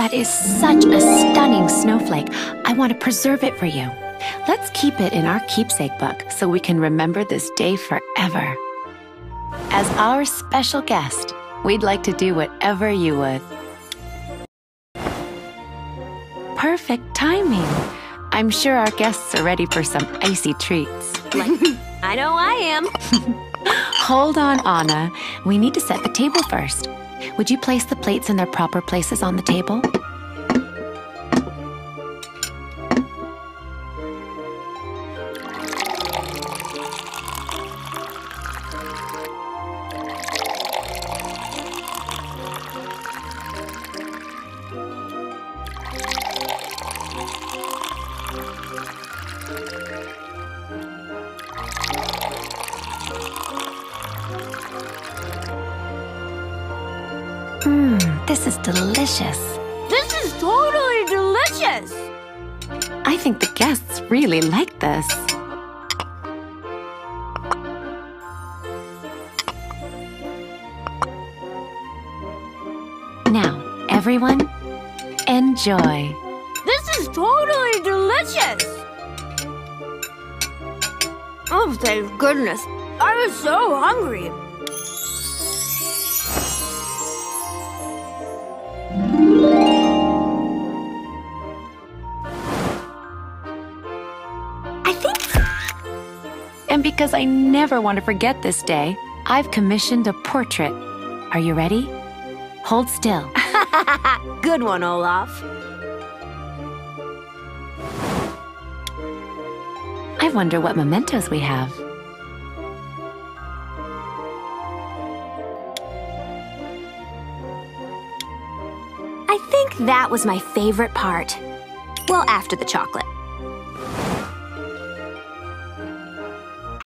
That is such a stunning snowflake. I want to preserve it for you. Let's keep it in our keepsake book so we can remember this day forever. As our special guest, we'd like to do whatever you would. Perfect timing. I'm sure our guests are ready for some icy treats. I know I am. Hold on, Anna. We need to set the table first. Would you place the plates in their proper places on the table? Mmm, this is delicious. This is totally delicious. I think the guests really like this. Now, everyone, enjoy. This is totally delicious. Oh, thank goodness. I was so hungry. And because I never want to forget this day, I've commissioned a portrait. Are you ready? Hold still. Good one, Olaf. I wonder what mementos we have. I think that was my favorite part. Well, after the chocolate.